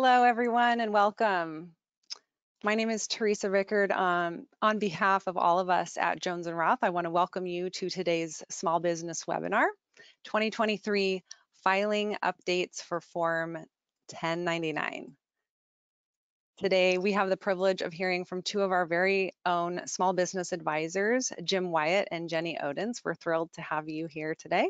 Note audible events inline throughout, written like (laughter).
Hello, everyone, and welcome. My name is Teresa Rickard. Um, on behalf of all of us at Jones & Roth, I want to welcome you to today's small business webinar, 2023 Filing Updates for Form 1099. Today, we have the privilege of hearing from two of our very own small business advisors, Jim Wyatt and Jenny Odens. We're thrilled to have you here today.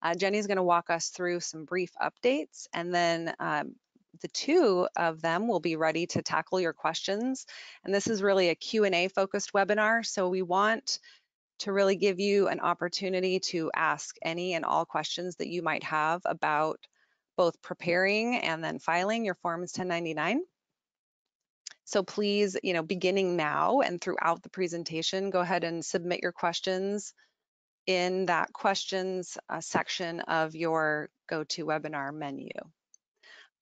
Uh, Jenny's going to walk us through some brief updates, and then um, the two of them will be ready to tackle your questions. And this is really a Q&A focused webinar, so we want to really give you an opportunity to ask any and all questions that you might have about both preparing and then filing your Forms 1099. So please, you know, beginning now and throughout the presentation, go ahead and submit your questions in that questions uh, section of your GoToWebinar menu.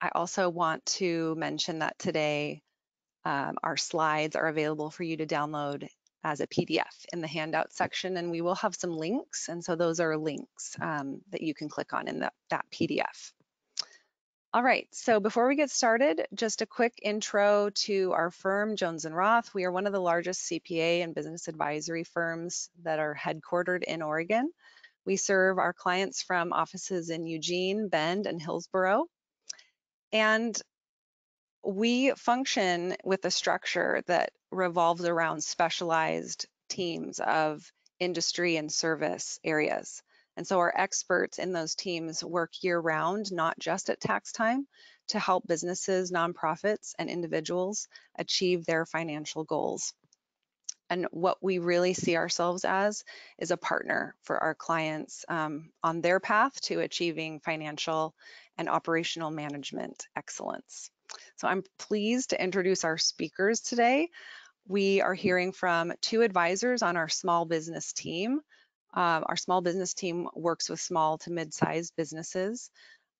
I also want to mention that today um, our slides are available for you to download as a PDF in the handout section, and we will have some links. And so those are links um, that you can click on in that PDF. All right, so before we get started, just a quick intro to our firm, Jones & Roth. We are one of the largest CPA and business advisory firms that are headquartered in Oregon. We serve our clients from offices in Eugene, Bend, and Hillsboro. And we function with a structure that revolves around specialized teams of industry and service areas. And so our experts in those teams work year round, not just at tax time, to help businesses, nonprofits, and individuals achieve their financial goals. And what we really see ourselves as is a partner for our clients um, on their path to achieving financial and operational management excellence. So I'm pleased to introduce our speakers today. We are hearing from two advisors on our small business team uh, our small business team works with small to mid-sized businesses.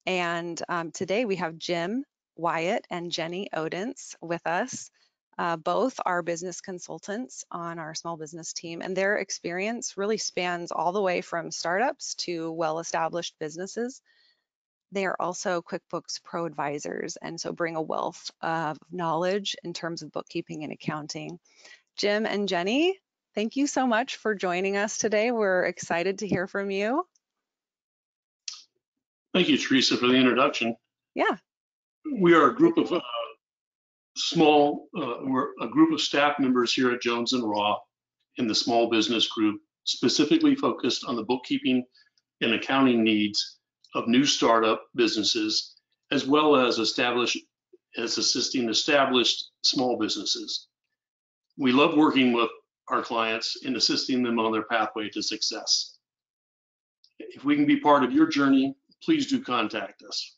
And um, today we have Jim Wyatt and Jenny Odens with us. Uh, both are business consultants on our small business team, and their experience really spans all the way from startups to well-established businesses. They are also QuickBooks Pro advisors, and so bring a wealth of knowledge in terms of bookkeeping and accounting. Jim and Jenny, Thank you so much for joining us today. We're excited to hear from you. Thank you, Teresa, for the introduction. Yeah. We are a group of uh, small, uh, we're a group of staff members here at Jones and Roth in the small business group, specifically focused on the bookkeeping and accounting needs of new startup businesses, as well as as assisting established small businesses. We love working with our clients in assisting them on their pathway to success. If we can be part of your journey, please do contact us.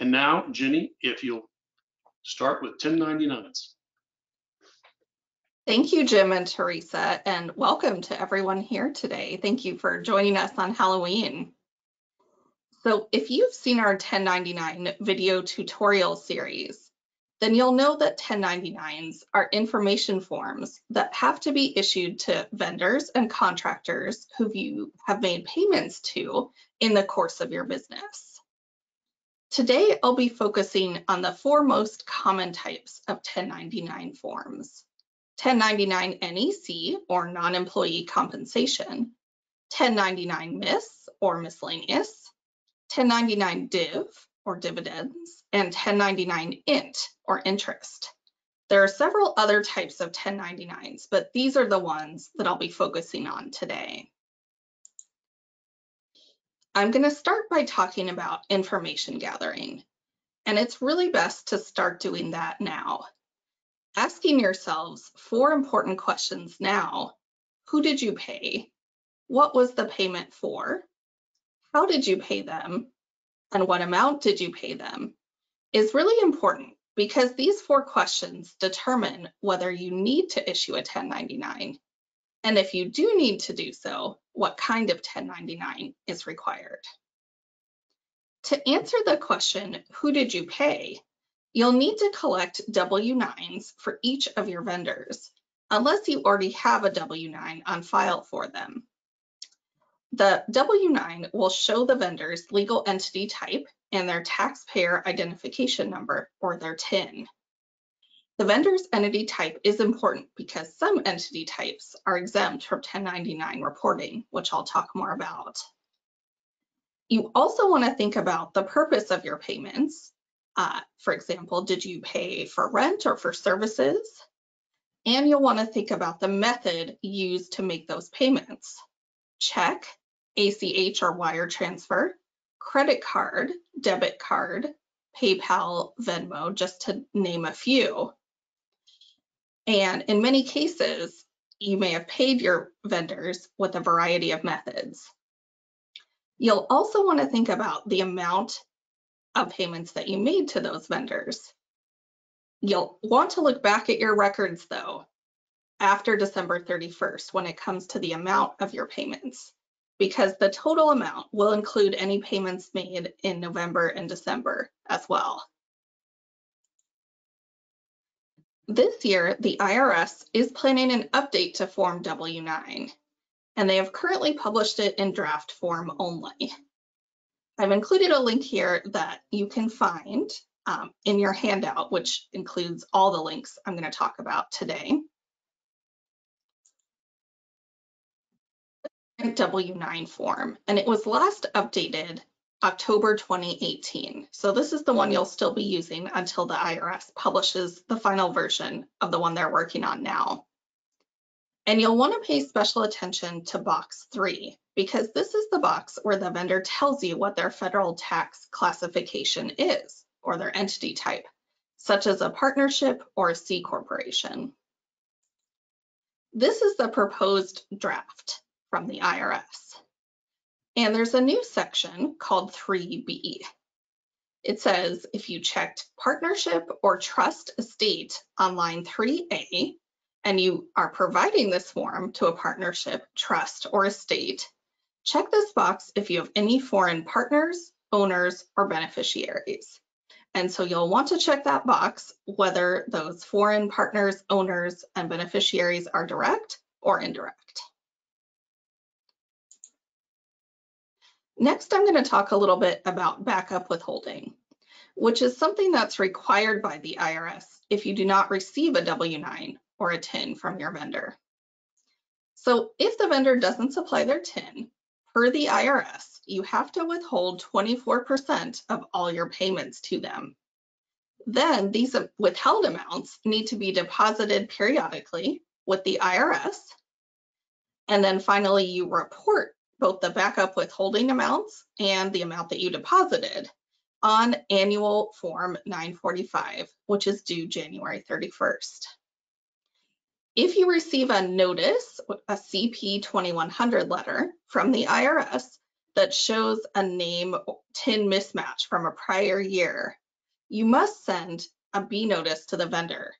And now, Jenny, if you'll start with 1099s. Thank you, Jim and Teresa, and welcome to everyone here today. Thank you for joining us on Halloween. So if you've seen our 1099 video tutorial series, then you'll know that 1099s are information forms that have to be issued to vendors and contractors who you have made payments to in the course of your business. Today, I'll be focusing on the four most common types of 1099 forms. 1099 NEC or non-employee compensation, 1099 MIS or miscellaneous, 1099 DIV or dividends, and 1099 int or interest. There are several other types of 1099s, but these are the ones that I'll be focusing on today. I'm going to start by talking about information gathering, and it's really best to start doing that now. Asking yourselves four important questions now. Who did you pay? What was the payment for? How did you pay them? and what amount did you pay them is really important because these four questions determine whether you need to issue a 1099 and if you do need to do so, what kind of 1099 is required. To answer the question, who did you pay? You'll need to collect W-9s for each of your vendors, unless you already have a W-9 on file for them. The W-9 will show the vendor's legal entity type and their taxpayer identification number or their TIN. The vendor's entity type is important because some entity types are exempt from 1099 reporting, which I'll talk more about. You also want to think about the purpose of your payments. Uh, for example, did you pay for rent or for services? And you'll want to think about the method used to make those payments. Check, ACH or wire transfer, credit card, debit card, PayPal, Venmo, just to name a few. And in many cases, you may have paid your vendors with a variety of methods. You'll also want to think about the amount of payments that you made to those vendors. You'll want to look back at your records though, after December 31st when it comes to the amount of your payments, because the total amount will include any payments made in November and December as well. This year, the IRS is planning an update to Form W-9, and they have currently published it in draft form only. I've included a link here that you can find um, in your handout, which includes all the links I'm going to talk about today. W-9 form, and it was last updated October 2018. So this is the one you'll still be using until the IRS publishes the final version of the one they're working on now. And you'll want to pay special attention to box three, because this is the box where the vendor tells you what their federal tax classification is, or their entity type, such as a partnership or a C corporation. This is the proposed draft from the IRS. And there's a new section called 3B. It says if you checked partnership or trust estate on line 3A, and you are providing this form to a partnership, trust, or estate, check this box if you have any foreign partners, owners, or beneficiaries. And so you'll want to check that box whether those foreign partners, owners, and beneficiaries are direct or indirect. Next, I'm going to talk a little bit about backup withholding, which is something that's required by the IRS if you do not receive a W-9 or a TIN from your vendor. So if the vendor doesn't supply their TIN, per the IRS, you have to withhold 24% of all your payments to them. Then these withheld amounts need to be deposited periodically with the IRS. And then finally, you report both the backup withholding amounts and the amount that you deposited on annual form 945, which is due January 31st. If you receive a notice, a CP 2100 letter from the IRS that shows a name TIN mismatch from a prior year, you must send a B notice to the vendor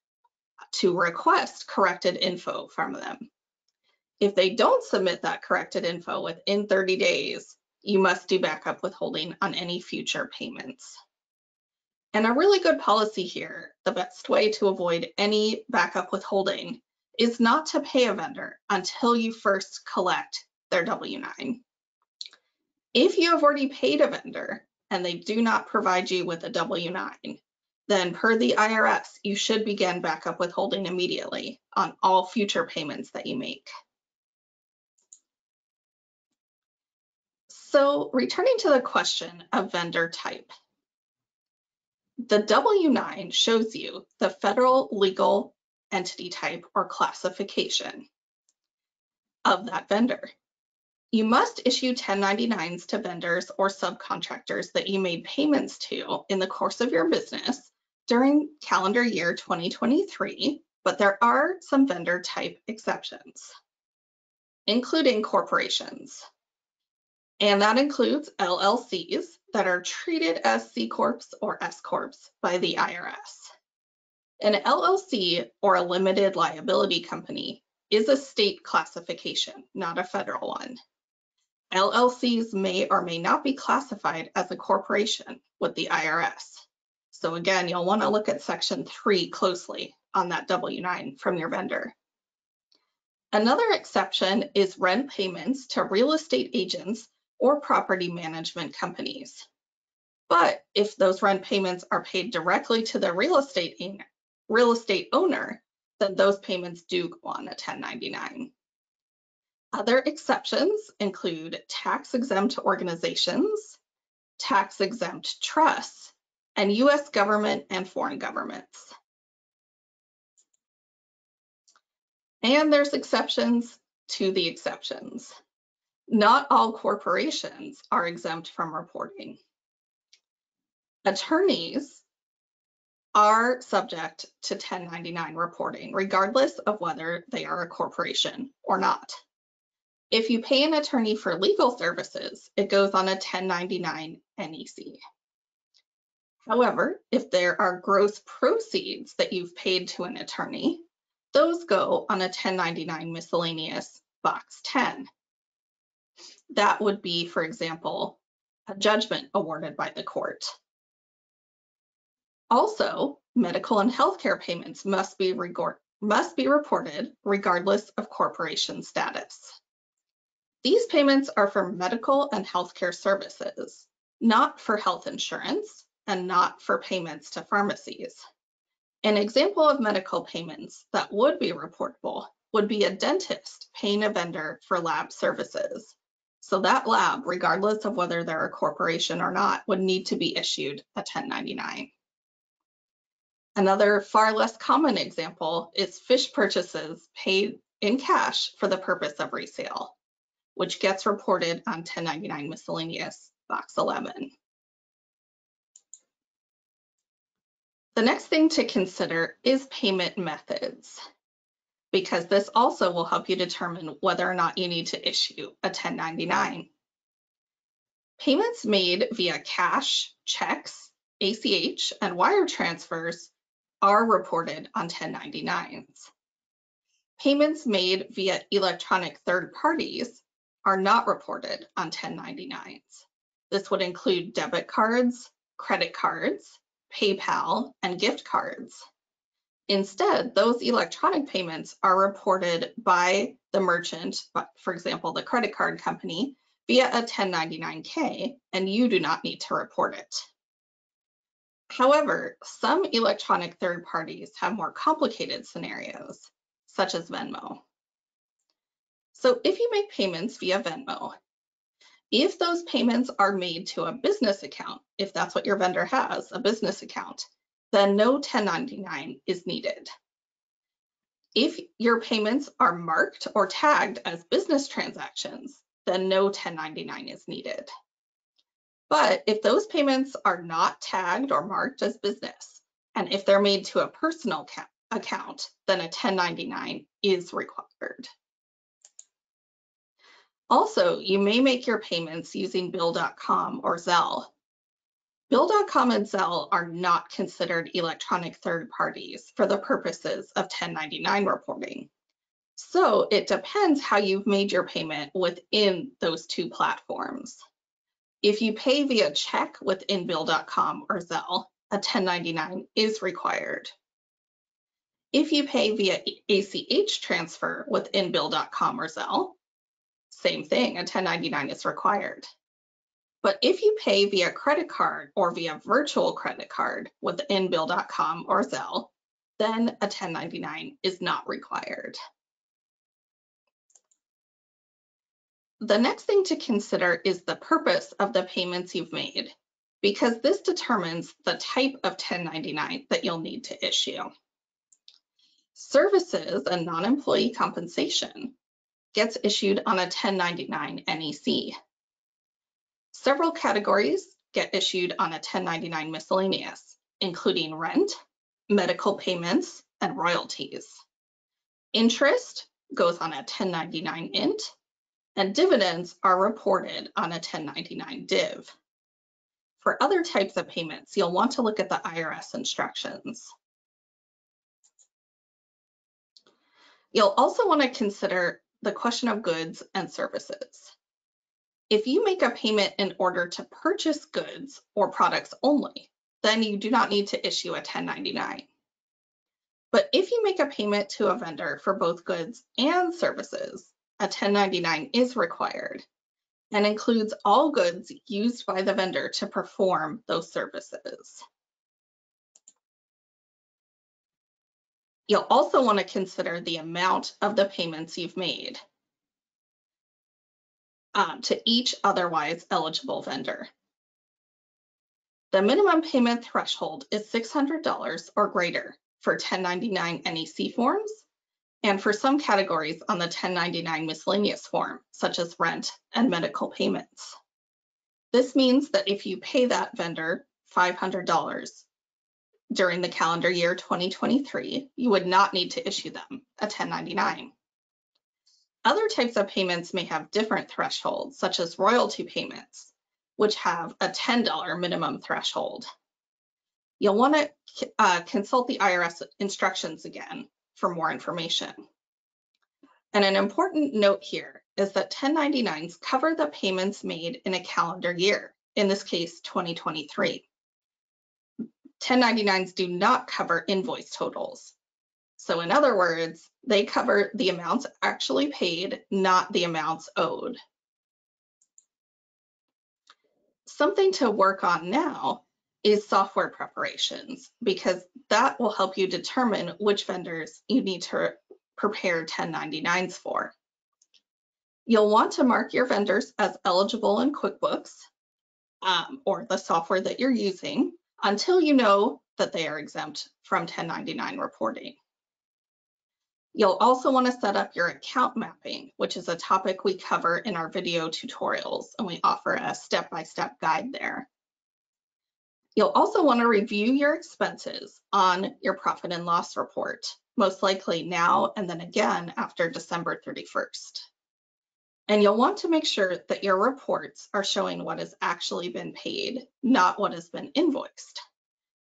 to request corrected info from them. If they don't submit that corrected info within 30 days, you must do backup withholding on any future payments. And a really good policy here, the best way to avoid any backup withholding is not to pay a vendor until you first collect their W-9. If you have already paid a vendor and they do not provide you with a W-9, then per the IRS, you should begin backup withholding immediately on all future payments that you make. So returning to the question of vendor type, the W-9 shows you the federal legal entity type or classification of that vendor. You must issue 1099s to vendors or subcontractors that you made payments to in the course of your business during calendar year 2023, but there are some vendor type exceptions, including corporations. And that includes LLCs that are treated as C Corps or S Corps by the IRS. An LLC or a limited liability company is a state classification, not a federal one. LLCs may or may not be classified as a corporation with the IRS. So again, you'll want to look at section three closely on that W-9 from your vendor. Another exception is rent payments to real estate agents or property management companies. But if those rent payments are paid directly to the real estate real estate owner, then those payments do go on a 1099. Other exceptions include tax exempt organizations, tax exempt trusts, and US government and foreign governments. And there's exceptions to the exceptions. Not all corporations are exempt from reporting. Attorneys are subject to 1099 reporting, regardless of whether they are a corporation or not. If you pay an attorney for legal services, it goes on a 1099 NEC. However, if there are gross proceeds that you've paid to an attorney, those go on a 1099 miscellaneous box 10. That would be, for example, a judgment awarded by the court. Also, medical and healthcare payments must be, must be reported regardless of corporation status. These payments are for medical and healthcare services, not for health insurance and not for payments to pharmacies. An example of medical payments that would be reportable would be a dentist paying a vendor for lab services. So that lab, regardless of whether they're a corporation or not, would need to be issued a 1099. Another far less common example is fish purchases paid in cash for the purpose of resale, which gets reported on 1099 miscellaneous box 11. The next thing to consider is payment methods, because this also will help you determine whether or not you need to issue a 1099. Payments made via cash, checks, ACH, and wire transfers are reported on 1099s. Payments made via electronic third parties are not reported on 1099s. This would include debit cards, credit cards, PayPal, and gift cards. Instead, those electronic payments are reported by the merchant, for example, the credit card company, via a 1099-K, and you do not need to report it. However, some electronic third parties have more complicated scenarios, such as Venmo. So if you make payments via Venmo, if those payments are made to a business account, if that's what your vendor has, a business account, then no 1099 is needed. If your payments are marked or tagged as business transactions, then no 1099 is needed. But if those payments are not tagged or marked as business, and if they're made to a personal account, then a 1099 is required. Also, you may make your payments using Bill.com or Zelle. Bill.com and Zelle are not considered electronic third parties for the purposes of 1099 reporting. So it depends how you've made your payment within those two platforms. If you pay via check within Bill.com or Zelle, a 1099 is required. If you pay via ACH transfer within Bill.com or Zelle, same thing, a 1099 is required. But if you pay via credit card or via virtual credit card within Bill.com or Zelle, then a 1099 is not required. The next thing to consider is the purpose of the payments you've made, because this determines the type of 1099 that you'll need to issue. Services and non-employee compensation gets issued on a 1099 NEC. Several categories get issued on a 1099 miscellaneous, including rent, medical payments, and royalties. Interest goes on a 1099 int, and dividends are reported on a 1099 div. For other types of payments, you'll want to look at the IRS instructions. You'll also want to consider the question of goods and services. If you make a payment in order to purchase goods or products only, then you do not need to issue a 1099. But if you make a payment to a vendor for both goods and services, a 1099 is required and includes all goods used by the vendor to perform those services. You'll also want to consider the amount of the payments you've made um, to each otherwise eligible vendor. The minimum payment threshold is $600 or greater for 1099 NEC forms and for some categories on the 1099 miscellaneous form, such as rent and medical payments. This means that if you pay that vendor $500 during the calendar year 2023, you would not need to issue them a 1099. Other types of payments may have different thresholds, such as royalty payments, which have a $10 minimum threshold. You'll want to uh, consult the IRS instructions again for more information. And an important note here is that 1099s cover the payments made in a calendar year, in this case, 2023. 1099s do not cover invoice totals. So in other words, they cover the amounts actually paid, not the amounts owed. Something to work on now is software preparations because that will help you determine which vendors you need to prepare 1099s for. You'll want to mark your vendors as eligible in QuickBooks um, or the software that you're using until you know that they are exempt from 1099 reporting. You'll also want to set up your account mapping, which is a topic we cover in our video tutorials, and we offer a step-by-step -step guide there. You'll also want to review your expenses on your profit and loss report, most likely now and then again after December 31st. And you'll want to make sure that your reports are showing what has actually been paid, not what has been invoiced,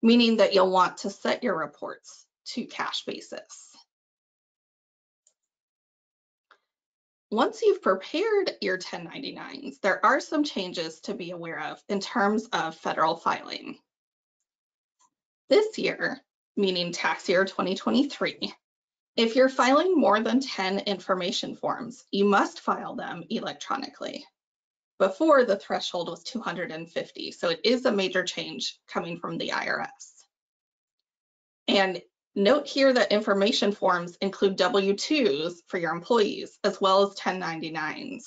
meaning that you'll want to set your reports to cash basis. Once you've prepared your 1099s, there are some changes to be aware of in terms of federal filing. This year, meaning tax year 2023, if you're filing more than 10 information forms, you must file them electronically. Before the threshold was 250, so it is a major change coming from the IRS. And note here that information forms include W-2s for your employees as well as 1099s.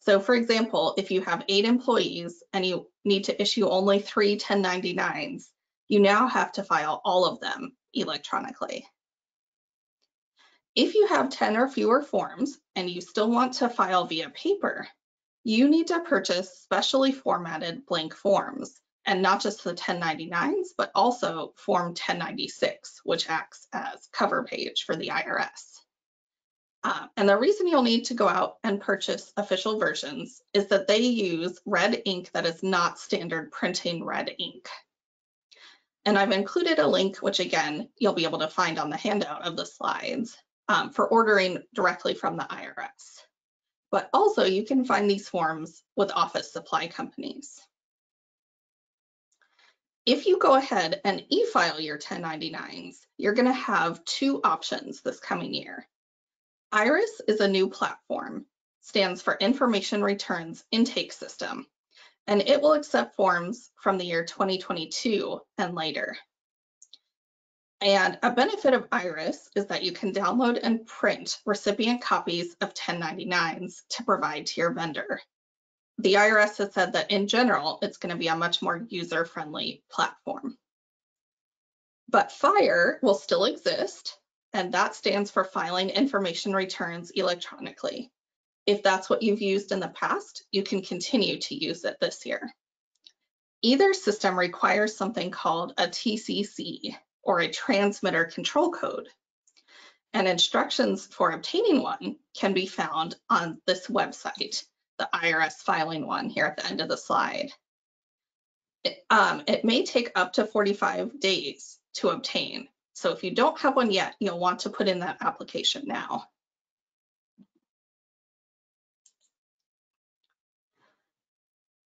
So for example, if you have eight employees and you need to issue only three 1099s, you now have to file all of them electronically. If you have 10 or fewer forms and you still want to file via paper, you need to purchase specially formatted blank forms and not just the 1099s, but also Form 1096, which acts as cover page for the IRS. Uh, and the reason you'll need to go out and purchase official versions is that they use red ink that is not standard printing red ink. And I've included a link, which again, you'll be able to find on the handout of the slides, um, for ordering directly from the IRS. But also you can find these forms with office supply companies. If you go ahead and e-file your 1099s, you're gonna have two options this coming year. IRIS is a new platform, stands for Information Returns Intake System, and it will accept forms from the year 2022 and later. And a benefit of IRIS is that you can download and print recipient copies of 1099s to provide to your vendor. The IRS has said that in general, it's going to be a much more user-friendly platform. But FIRE will still exist, and that stands for Filing Information Returns Electronically. If that's what you've used in the past, you can continue to use it this year. Either system requires something called a TCC, or a transmitter control code. And instructions for obtaining one can be found on this website, the IRS filing one here at the end of the slide. It, um, it may take up to 45 days to obtain. So if you don't have one yet, you'll want to put in that application now.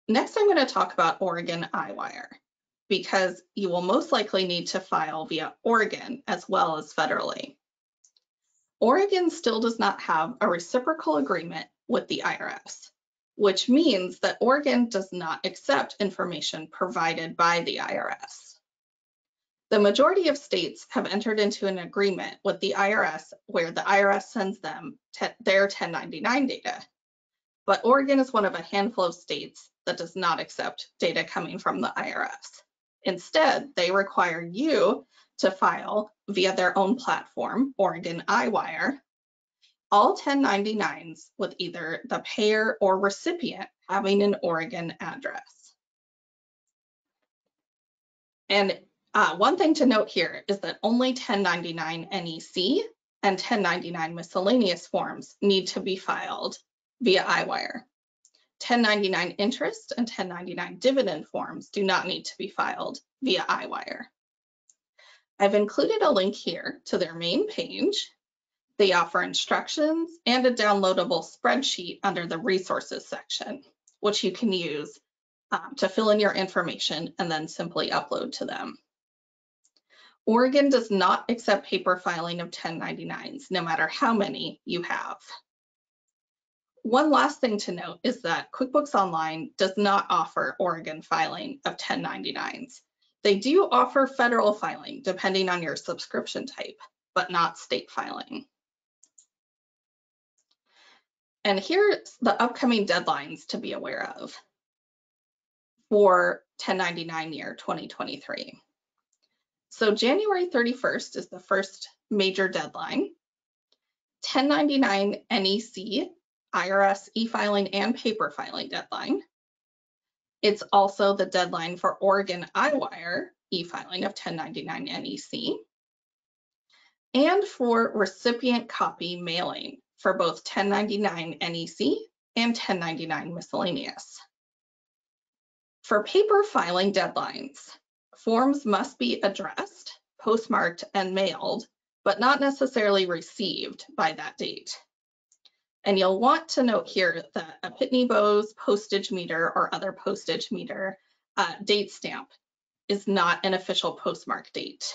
Next, I'm going to talk about Oregon iWire because you will most likely need to file via Oregon as well as federally. Oregon still does not have a reciprocal agreement with the IRS, which means that Oregon does not accept information provided by the IRS. The majority of states have entered into an agreement with the IRS where the IRS sends them their 1099 data. But Oregon is one of a handful of states that does not accept data coming from the IRS. Instead, they require you to file via their own platform, Oregon iWire, all 1099s with either the payer or recipient having an Oregon address. And uh, one thing to note here is that only 1099 NEC and 1099 miscellaneous forms need to be filed via iWire. 1099 interest and 1099 dividend forms do not need to be filed via iWire. I've included a link here to their main page. They offer instructions and a downloadable spreadsheet under the resources section, which you can use um, to fill in your information and then simply upload to them. Oregon does not accept paper filing of 1099s, no matter how many you have. One last thing to note is that QuickBooks Online does not offer Oregon filing of 1099s. They do offer federal filing depending on your subscription type, but not state filing. And here's the upcoming deadlines to be aware of for 1099 year 2023. So January 31st is the first major deadline. 1099 NEC, IRS e-filing and paper filing deadline. It's also the deadline for Oregon iWire e-filing of 1099 NEC and for recipient copy mailing for both 1099 NEC and 1099 miscellaneous. For paper filing deadlines, forms must be addressed, postmarked, and mailed, but not necessarily received by that date. And you'll want to note here that a Pitney Bowes postage meter or other postage meter uh, date stamp is not an official postmark date.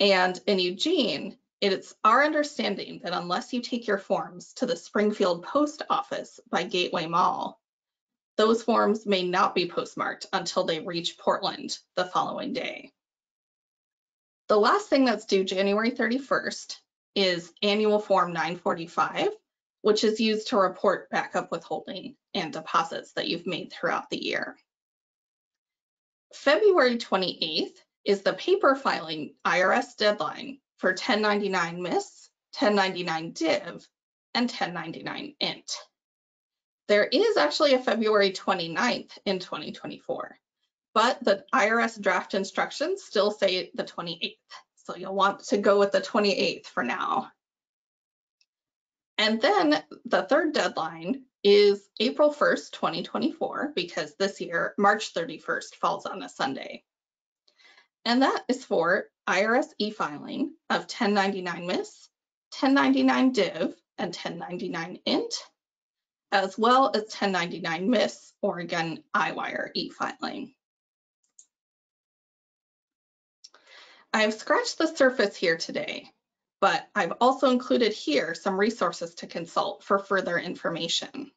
And in Eugene, it's our understanding that unless you take your forms to the Springfield Post Office by Gateway Mall, those forms may not be postmarked until they reach Portland the following day. The last thing that's due January 31st is annual form 945, which is used to report backup withholding and deposits that you've made throughout the year. February 28th is the paper filing IRS deadline for 1099 MIS, 1099 DIV, and 1099 INT. There is actually a February 29th in 2024, but the IRS draft instructions still say the 28th. So you'll want to go with the 28th for now. And then the third deadline is April 1st, 2024, because this year, March 31st falls on a Sunday. And that is for IRS e-filing of 1099 MIS, 1099 DIV, and 1099 INT, as well as 1099 MIS Oregon iWire e-filing. I've scratched the surface here today, but I've also included here some resources to consult for further information.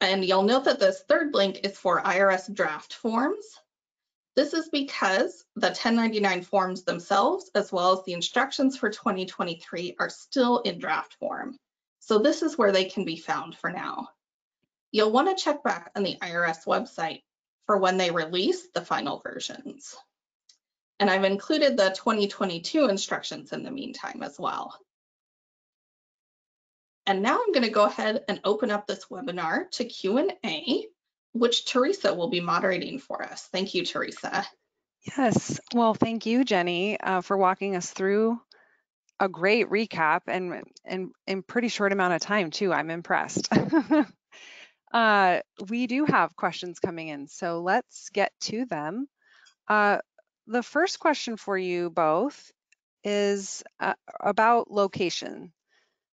And you'll note that this third link is for IRS draft forms. This is because the 1099 forms themselves, as well as the instructions for 2023 are still in draft form. So this is where they can be found for now. You'll want to check back on the IRS website for when they release the final versions. And I've included the 2022 instructions in the meantime as well. And now I'm going to go ahead and open up this webinar to Q&A, which Teresa will be moderating for us. Thank you, Teresa. Yes, well, thank you, Jenny, uh, for walking us through a great recap and and in pretty short amount of time too. I'm impressed. (laughs) uh, we do have questions coming in, so let's get to them. Uh, the first question for you both is uh, about location.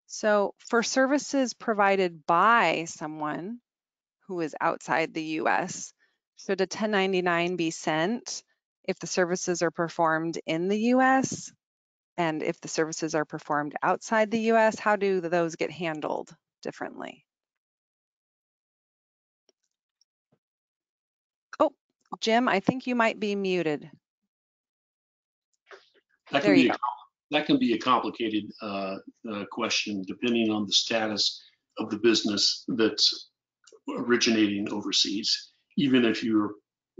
So for services provided by someone who is outside the US. Should a 1099 be sent if the services are performed in the US? And if the services are performed outside the US, how do those get handled differently? Oh, Jim, I think you might be muted. That there can, be go. a, that can be a complicated uh, uh, question depending on the status of the business that's originating overseas, even if you're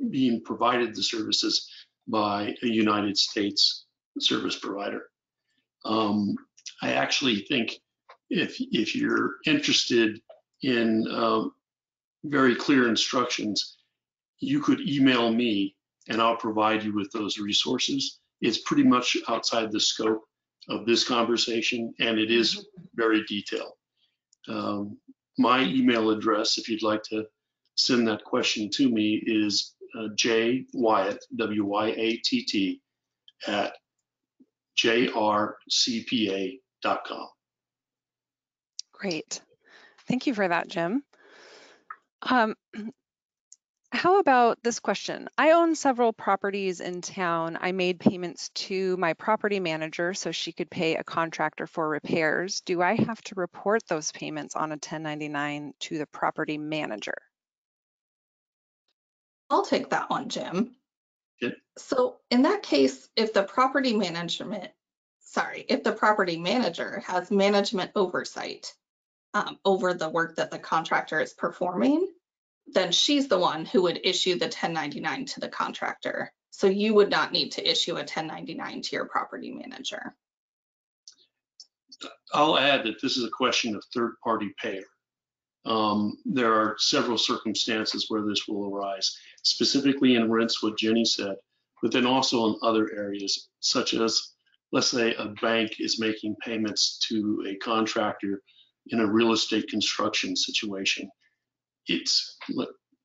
being provided the services by a United States service provider. Um, I actually think if, if you're interested in um, very clear instructions, you could email me and I'll provide you with those resources it's pretty much outside the scope of this conversation and it is very detailed. Um, my email address, if you'd like to send that question to me, is uh, J Wyatt, W Y A T T, at jrcpa.com. Great. Thank you for that, Jim. Um, how about this question? I own several properties in town. I made payments to my property manager so she could pay a contractor for repairs. Do I have to report those payments on a 1099 to the property manager? I'll take that one, Jim. Good. So in that case, if the property management, sorry, if the property manager has management oversight um, over the work that the contractor is performing, then she's the one who would issue the 1099 to the contractor. So you would not need to issue a 1099 to your property manager. I'll add that this is a question of third-party payer. Um, there are several circumstances where this will arise, specifically in rents, what Jenny said, but then also in other areas, such as, let's say, a bank is making payments to a contractor in a real estate construction situation. It's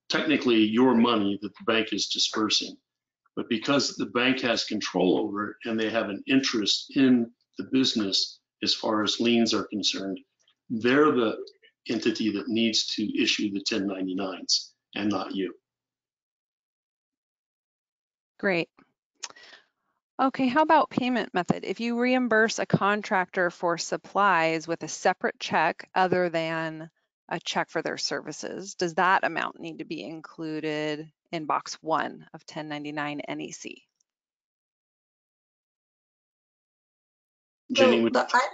technically your money that the bank is dispersing, but because the bank has control over it and they have an interest in the business as far as liens are concerned, they're the entity that needs to issue the 1099s and not you. Great. Okay, how about payment method? If you reimburse a contractor for supplies with a separate check other than a check for their services, does that amount need to be included in box one of 1099 NEC? Jenny, would- the I-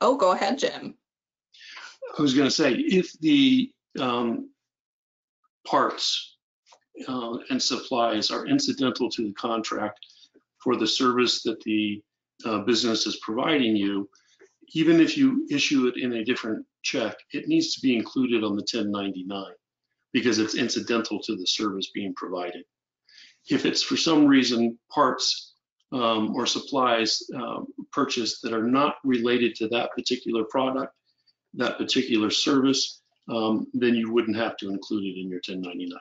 Oh, go ahead, Jim. I was going to say, if the um, parts uh, and supplies are incidental to the contract for the service that the uh, business is providing you, even if you issue it in a different check, it needs to be included on the 1099 because it's incidental to the service being provided. If it's for some reason parts um, or supplies um, purchased that are not related to that particular product, that particular service, um, then you wouldn't have to include it in your 1099.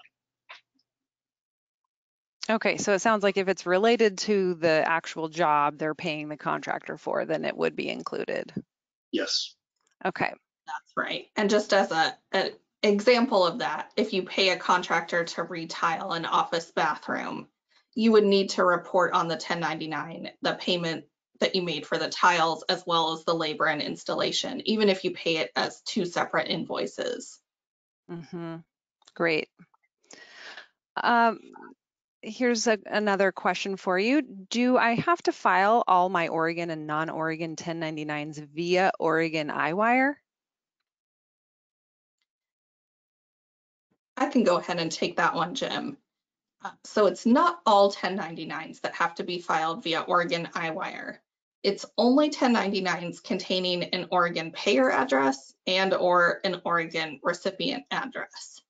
Okay, so it sounds like if it's related to the actual job they're paying the contractor for, then it would be included. Yes. Okay, That's right. And just as a, an example of that, if you pay a contractor to retile an office bathroom, you would need to report on the 1099 the payment that you made for the tiles as well as the labor and installation, even if you pay it as two separate invoices. Mm-hmm. great. Um, here's a, another question for you. Do I have to file all my Oregon and non-Oregon 1099s via Oregon iWire? I can go ahead and take that one, Jim. Uh, So it's not all 1099s that have to be filed via Oregon iWire. It's only 1099s containing an Oregon payer address and or an Oregon recipient address.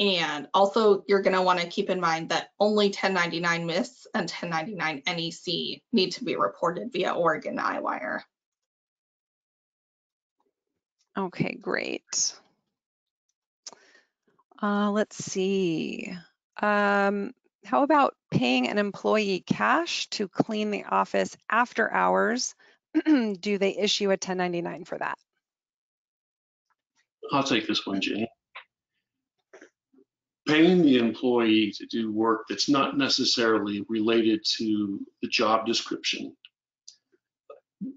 And also, you're going to want to keep in mind that only 1099 MIS and 1099 NEC need to be reported via Oregon iWire. Okay, great. Uh, let's see. Um, how about paying an employee cash to clean the office after hours? (clears throat) Do they issue a 1099 for that? I'll take this one, Jenny. Paying the employee to do work that's not necessarily related to the job description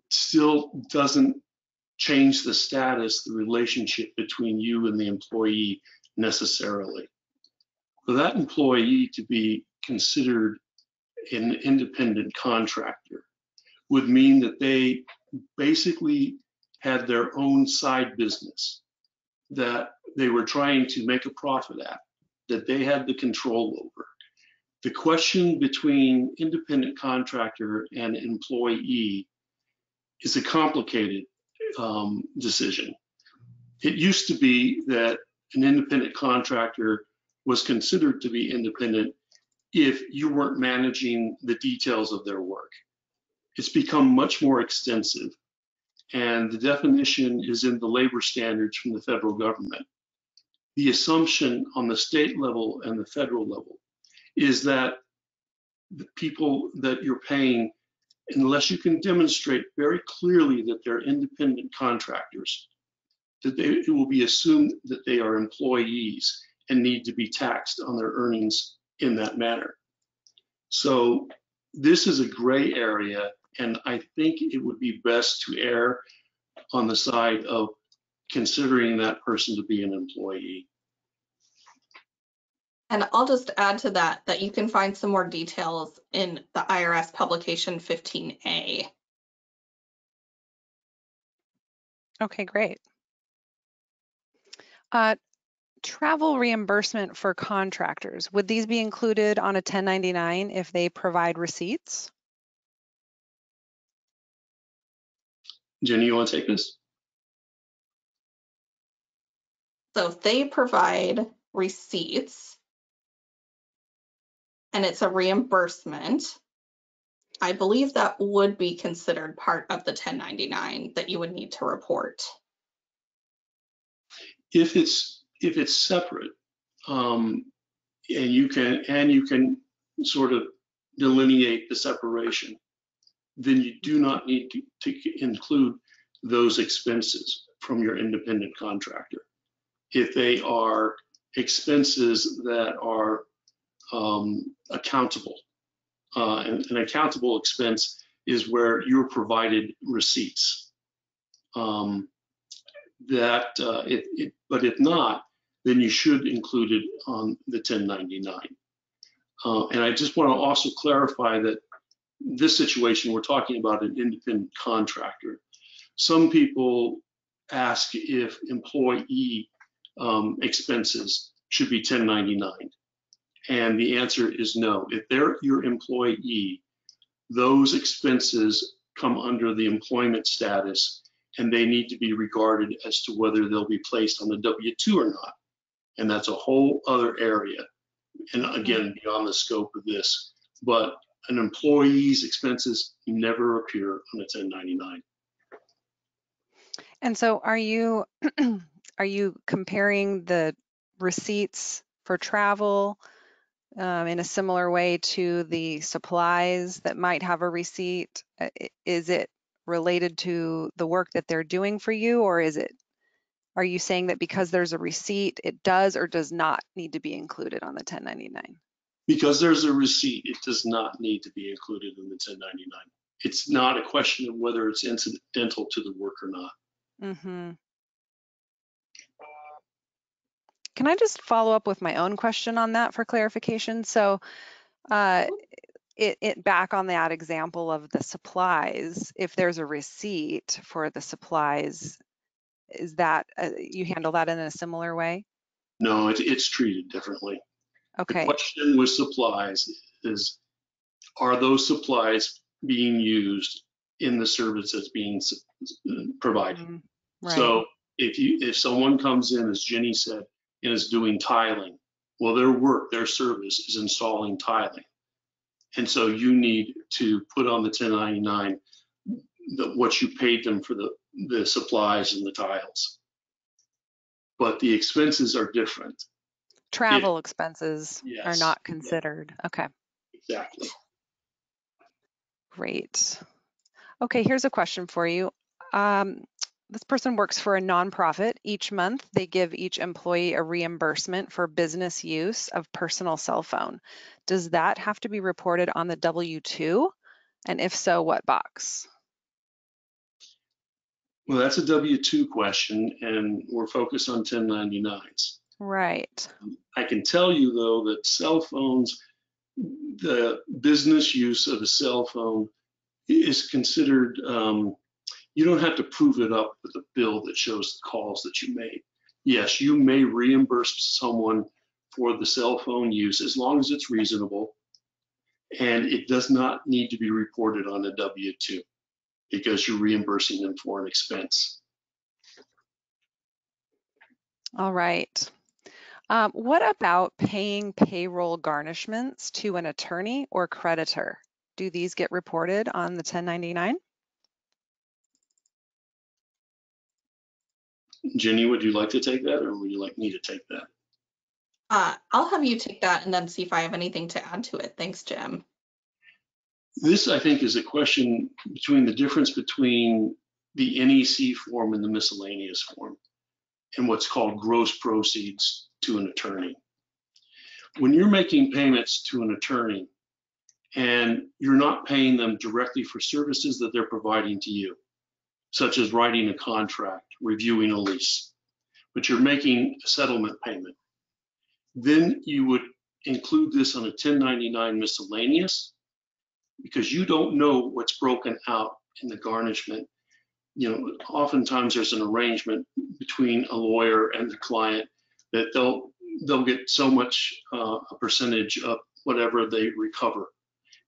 still doesn't change the status, the relationship between you and the employee necessarily. For that employee to be considered an independent contractor would mean that they basically had their own side business that they were trying to make a profit at, that they had the control over. The question between independent contractor and employee is a complicated um, decision. It used to be that an independent contractor was considered to be independent if you weren't managing the details of their work. It's become much more extensive, and the definition is in the labor standards from the federal government. The assumption on the state level and the federal level is that the people that you're paying, unless you can demonstrate very clearly that they're independent contractors, that they, it will be assumed that they are employees and need to be taxed on their earnings in that manner. So this is a gray area, and I think it would be best to err on the side of considering that person to be an employee. And I'll just add to that that you can find some more details in the IRS publication 15A. Okay, great. Uh, travel reimbursement for contractors, would these be included on a 1099 if they provide receipts? Jenny, you want to take this? So if they provide receipts and it's a reimbursement, I believe that would be considered part of the 1099 that you would need to report. If it's if it's separate, um, and you can and you can sort of delineate the separation, then you do not need to, to include those expenses from your independent contractor. If they are expenses that are um, accountable, uh, and an accountable expense is where you're provided receipts. Um, that uh, it, it, but if not, then you should include it on the 1099. Uh, and I just want to also clarify that this situation, we're talking about an independent contractor. Some people ask if employee um, expenses should be 1099. And the answer is no. If they're your employee, those expenses come under the employment status and they need to be regarded as to whether they'll be placed on the W-2 or not. And that's a whole other area. And again, beyond the scope of this, but an employee's expenses never appear on a 1099. And so are you (clears throat) are you comparing the receipts for travel um, in a similar way to the supplies that might have a receipt? Uh, is it related to the work that they're doing for you or is it are you saying that because there's a receipt it does or does not need to be included on the 1099 because there's a receipt it does not need to be included in the 1099 it's not a question of whether it's incidental to the work or not. Mm-hmm. can i just follow up with my own question on that for clarification? So uh, it, it back on that example of the supplies, if there's a receipt for the supplies, is that, uh, you handle that in a similar way? No, it, it's treated differently. Okay, The question with supplies is, are those supplies being used in the service that's being s- provided? Mm, right, So if you, if someone comes in, as Jenny said, and is doing tiling, well, their work, their service is installing tiling. And so you need to put on the 1099 the, what you paid them for the, the supplies and the tiles. But the expenses are different. travel expenses are not considered, okay, Exactly. great. Okay, here's a question for you. Um, this person works for a nonprofit. Each month, they give each employee a reimbursement for business use of personal cell phone. Does that have to be reported on the W-2? And if so, what box? Well, that's a W-2 question and we're focused on 1099s. Right. I can tell you though that cell phones, the business use of a cell phone is considered, um, you don't have to prove it up with a bill that shows the calls that you made. Yes, you may reimburse someone for the cell phone use as long as it's reasonable. And it does not need to be reported on a W-2 because you're reimbursing them for an expense. All right. Um, what about paying payroll garnishments to an attorney or creditor? Do these get reported on the 1099? Jenny, would you like to take that or would you like me to take that? Uh, I'll have you take that and then see if I have anything to add to it. Thanks, Jim. This, I think, is a question between the difference between the NEC form and the miscellaneous form and what's called gross proceeds to an attorney. When you're making payments to an attorney and you're not paying them directly for services that they're providing to you, such as writing a contract, reviewing a lease, but you're making a settlement payment, then you would include this on a 1099 miscellaneous because you don't know what's broken out in the garnishment. You know, oftentimes there's an arrangement between a lawyer and the client that they'll they'll get so much uh, a percentage of whatever they recover.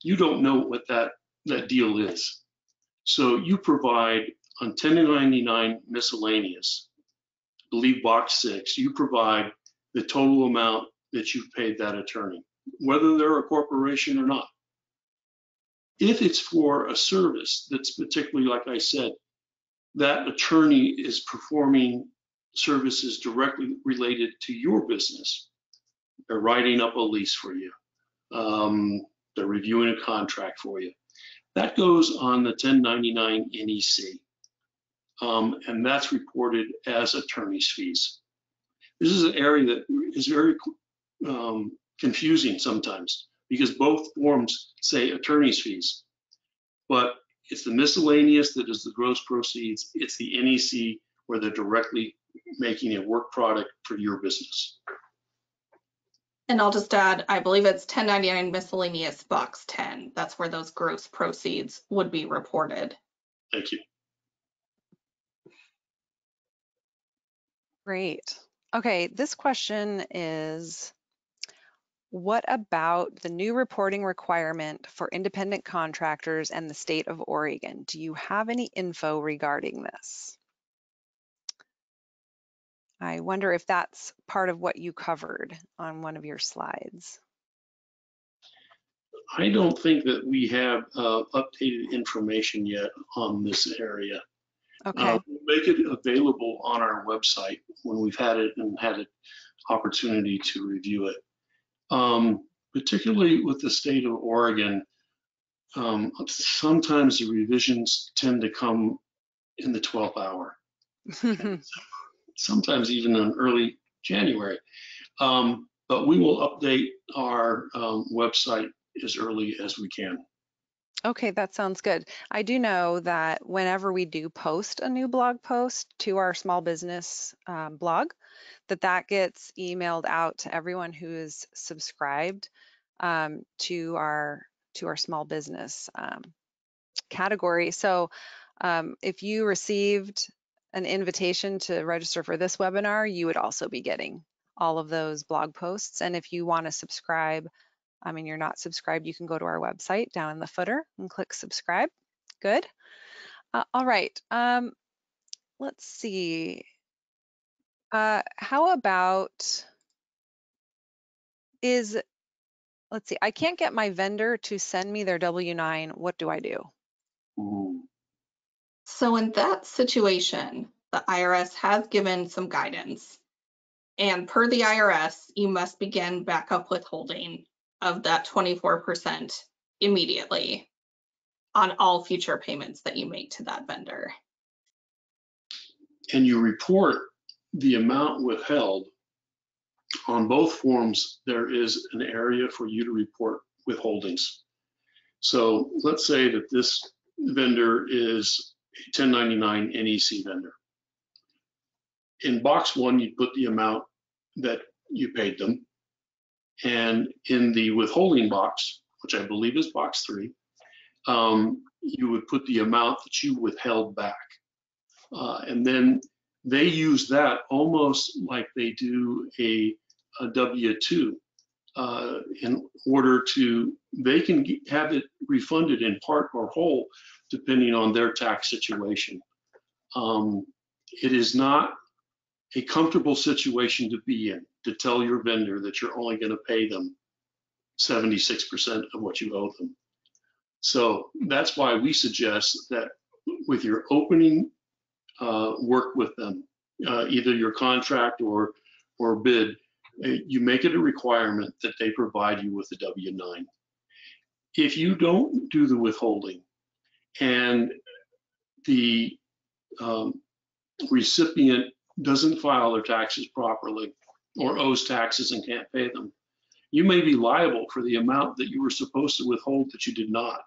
You don't know what that that deal is. So you provide on 1099 miscellaneous, I believe box six, you provide the total amount that you've paid that attorney, whether they're a corporation or not. If it's for a service that's particularly, like I said, that attorney is performing services directly related to your business. They're writing up a lease for you. Um, they're reviewing a contract for you. That goes on the 1099 NEC. Um, and that's reported as attorney's fees. This is an area that is very um, confusing sometimes because both forms say attorney's fees, but it's the miscellaneous that is the gross proceeds. It's the NEC where they're directly making a work product for your business. And I'll just add, I believe it's 1099 miscellaneous box 10. That's where those gross proceeds would be reported. Thank you. Great. Okay, this question is, what about the new reporting requirement for independent contractors and the state of Oregon? Do you have any info regarding this? I wonder if that's part of what you covered on one of your slides. I don't think that we have uh, updated information yet on this area. Okay, Uh, we'll make it available on our website when we've had it and had an opportunity to review it. Um, particularly with the state of Oregon, um, sometimes the revisions tend to come in the 12th hour, (laughs) sometimes even in early January. Um, but we will update our um, website as early as we can. Okay, that sounds good. I do know that whenever we do post a new blog post to our small business um, blog, that that gets emailed out to everyone who is subscribed um, to our to our small business um, category. So um, if you received an invitation to register for this webinar, you would also be getting all of those blog posts. And if you want to subscribe I mean, you're not subscribed, you can go to our website down in the footer and click subscribe. Good. Uh, all right. Um, let's see. Uh, how about is, let's see, I can't get my vendor to send me their W-9. What do I do? So in that situation, the IRS has given some guidance. And per the IRS, you must begin backup withholding of that 24% immediately on all future payments that you make to that vendor. and you report the amount withheld, on both forms, there is an area for you to report withholdings. So let's say that this vendor is a 1099 NEC vendor. In box one, you put the amount that you paid them. And in the withholding box, which I believe is box three, um, you would put the amount that you withheld back. Uh, and then they use that almost like they do a, a W-2 uh, in order to, they can have it refunded in part or whole depending on their tax situation. Um, it is not a comfortable situation to be in, to tell your vendor that you're only going to pay them 76% of what you owe them. So that's why we suggest that with your opening uh, work with them, uh, either your contract or or bid, uh, you make it a requirement that they provide you with a W-9. If you don't do the withholding and the um, recipient doesn't file their taxes properly or owes taxes and can't pay them, you may be liable for the amount that you were supposed to withhold that you did not.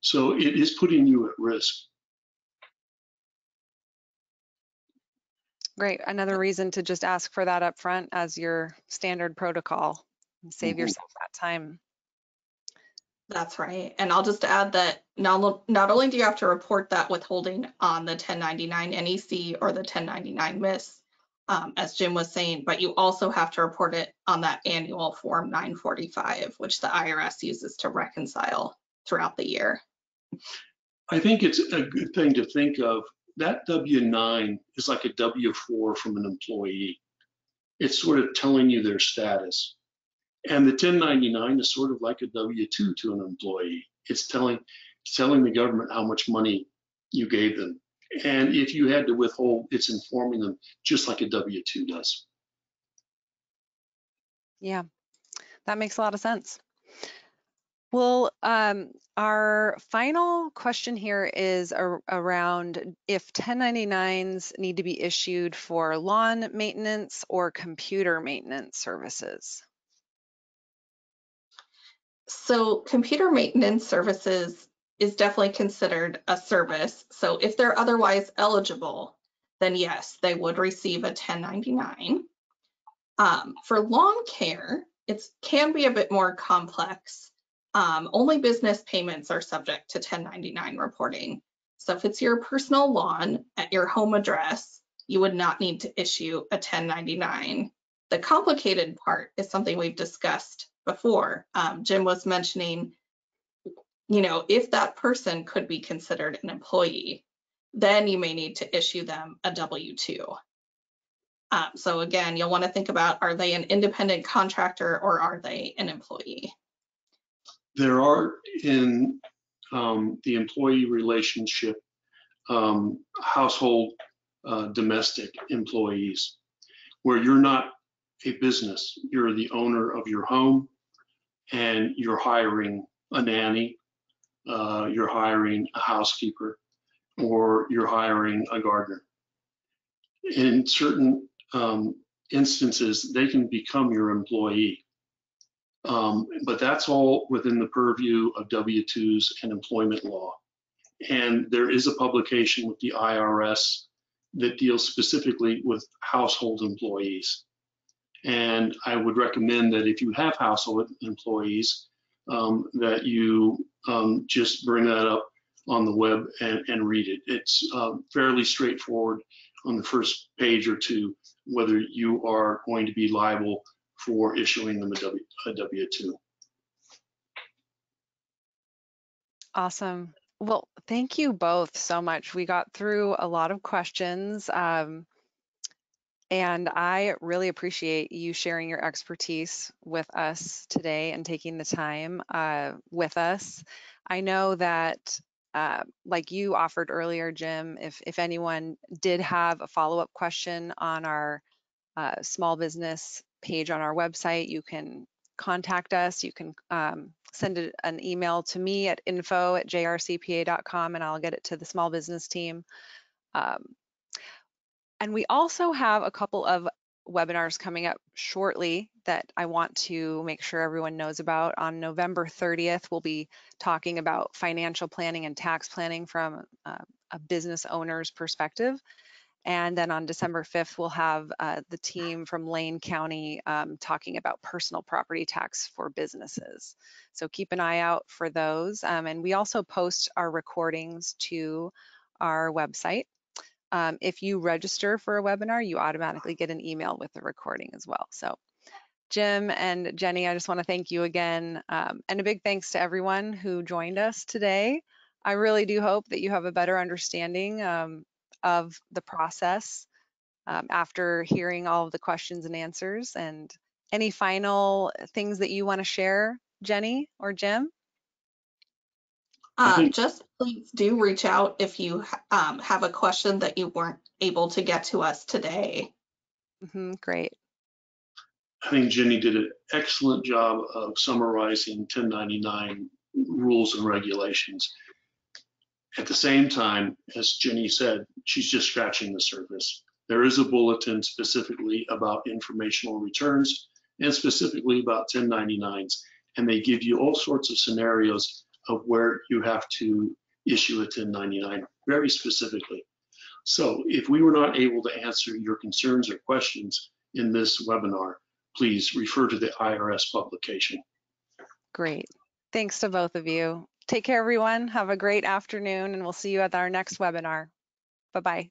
So it is putting you at risk. Great. Another reason to just ask for that up front as your standard protocol. and Save Mhm. yourself that time. That's right. And I'll just add that not, not only do you have to report that withholding on the 1099 NEC or the 1099 MIS, um, as Jim was saying, but you also have to report it on that annual Form 945, which the IRS uses to reconcile throughout the year. I think it's a good thing to think of. That W-9 is like a W-4 from an employee. It's sort of telling you their status. And the 1099 is sort of like a W-2 to an employee. It's telling, it's telling the government how much money you gave them. And if you had to withhold, it's informing them just like a W-2 does. Yeah, that makes a lot of sense. Well, um, our final question here is ar- around if 1099s need to be issued for lawn maintenance or computer maintenance services. So computer maintenance services is definitely considered a service. So if they're otherwise eligible, then yes, they would receive a 1099. Um, for lawn care, it can be a bit more complex. Um, only business payments are subject to 1099 reporting. So if it's your personal lawn at your home address, you would not need to issue a 1099. The complicated part is something we've discussed before. Um, Jim was mentioning, you know, if that person could be considered an employee, then you may need to issue them a W-2. Um, so again, you'll want to think about, are they an independent contractor or are they an employee? There are in um, the employee relationship, um, household uh, domestic employees, where you're not a business, you're the owner of your home and you're hiring a nanny, uh, you're hiring a housekeeper, or you're hiring a gardener. In certain um, instances, they can become your employee. Um, but that's all within the purview of W-2s and employment law. And there is a publication with the IRS that deals specifically with household employees. And I would recommend that if you have household employees, um, that you um, just bring that up on the web and, and read it. It's uh, fairly straightforward on the first page or two whether you are going to be liable for issuing them a W a W-2. Awesome. Well, thank you both so much. We got through a lot of questions. Um, and I really appreciate you sharing your expertise with us today and taking the time uh, with us. I know that, uh, like you offered earlier, Jim, if, if anyone did have a follow-up question on our uh, small business page on our website, you can contact us. You can um, send a- an email to me at info at jrcpa.com and I'll get it to the small business team. Um, and we also have a couple of webinars coming up shortly that I want to make sure everyone knows about. On November 30th, we'll be talking about financial planning and tax planning from uh, a business owner's perspective. And then on December 5th, we'll have uh, the team from Lane County um, talking about personal property tax for businesses. So keep an eye out for those. Um, and we also post our recordings to our website. Um, if you register for a webinar, you automatically get an email with the recording as well. So Jim and Jenny, I just want to thank you again. Um, and a big thanks to everyone who joined us today. I really do hope that you have a better understanding um, of the process um, after hearing all of the questions and answers. And any final things that you want to share, Jenny or Jim? I Uh, just please do reach out if you um, have a question that you weren't able to get to us today. Mhm, great. I think Jenny did an excellent job of summarizing 1099 rules and regulations. At the same time, as Jenny said, she's just scratching the surface. There is a bulletin specifically about informational returns and specifically about 1099s, and they give you all sorts of scenarios of where you have to issue a 1099 very specifically. So if we were not able to answer your concerns or questions in this webinar, please refer to the IRS publication. Great. Thanks to both of you. Take care, everyone. Have a great afternoon, and we'll see you at our next webinar. Bye-bye.